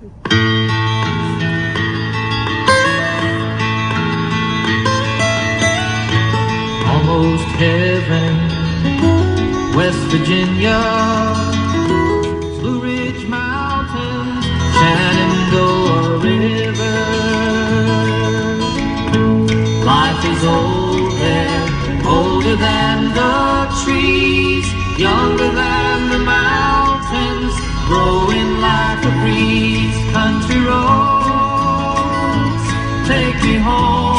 Almost heaven, West Virginia, Blue Ridge Mountains, Shenandoah River. Life is old there, older than the trees, younger than the mountains, growing a breeze. Country roads, take me home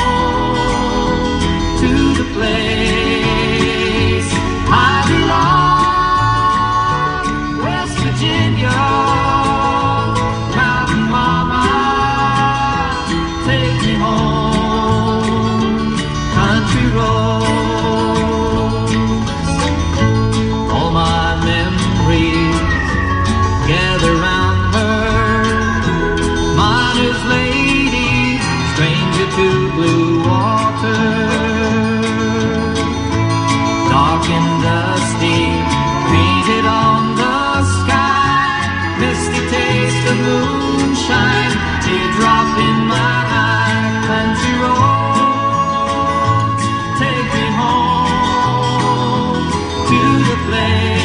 Miner's lady, stranger to blue water. Dark and dusty, painted on the sky. Misty taste of moonshine, teardrop in my eye. Country roads, take me home to the place